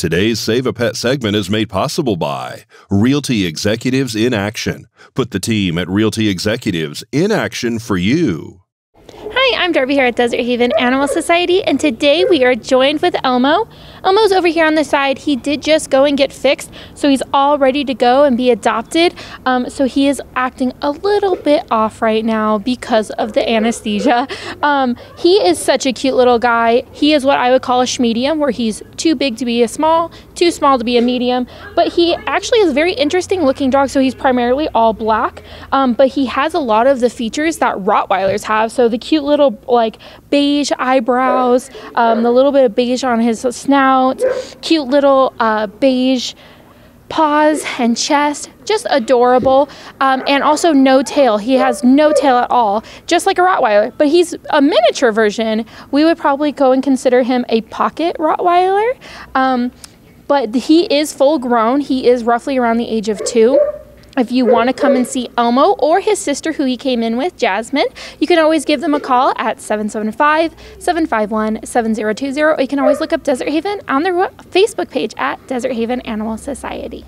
Today's Save a Pet segment is made possible by Realty Executives in Action. Put the team at Realty Executives in action for you. Hi, I'm Darbie here at Desert Haven Animal Society, and today we are joined with Elmo. Elmo's over here on the side. He did just go and get fixed, so he's all ready to go and be adopted. Um, so he is acting a little bit off right now because of the anesthesia. Um, he is such a cute little guy. He is what I would call a schmedium, where he's too big to be a small, too small to be a medium. But he actually is a very interesting looking dog. So he's primarily all black, um, but he has a lot of the features that Rottweilers have. So the cute little like beige eyebrows, um, the little bit of beige on his snout, cute little uh, beige paws and chest just adorable um, and also no tail. He has no tail at all just like a rottweiler but he's a miniature version. We would probably go and consider him a pocket rottweiler um, but he is full grown. He is roughly around the age of two if you want to come and see Elmo or his sister, who he came in with, Jasmine, you can always give them a call at 775 751 7020, or you can always look up Desert Haven on their Facebook page at Desert Haven Animal Society.